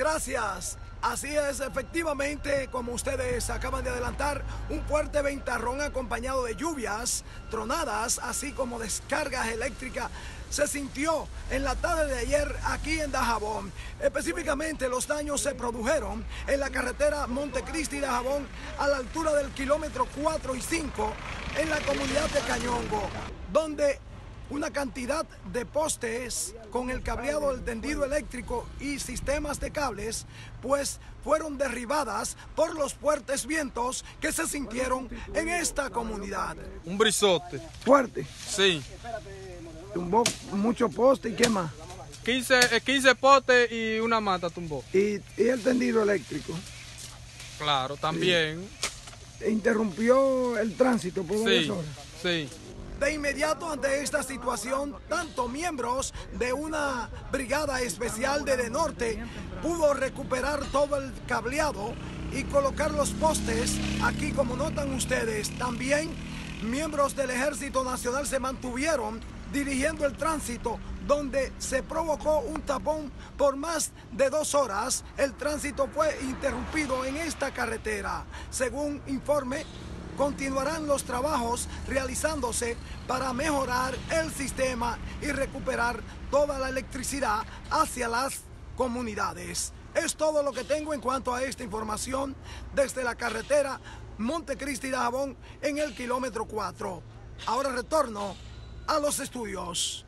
Gracias. Así es, efectivamente, como ustedes acaban de adelantar, un fuerte ventarrón acompañado de lluvias, tronadas, así como descargas eléctricas, se sintió en la tarde de ayer aquí en Dajabón. Específicamente los daños se produjeron en la carretera Montecristi-Dajabón a la altura del kilómetro 4 y 5 en la comunidad de Cañongo, donde una cantidad de postes con el cableado del tendido eléctrico y sistemas de cables, pues fueron derribadas por los fuertes vientos que se sintieron en esta comunidad. Un brisote. Fuerte. Sí. Tumbó muchos postes y qué más. 15, 15 postes y una mata tumbó. Y, y el tendido eléctrico. Claro, también. Interrumpió el tránsito por varias Sí, horas. sí. De inmediato ante esta situación, tanto miembros de una brigada especial de De Norte pudo recuperar todo el cableado y colocar los postes aquí como notan ustedes. También miembros del Ejército Nacional se mantuvieron dirigiendo el tránsito donde se provocó un tapón por más de dos horas. El tránsito fue interrumpido en esta carretera. Según informe continuarán los trabajos realizándose para mejorar el sistema y recuperar toda la electricidad hacia las comunidades. Es todo lo que tengo en cuanto a esta información desde la carretera Montecristi Dajabón en el kilómetro 4. Ahora retorno a los estudios.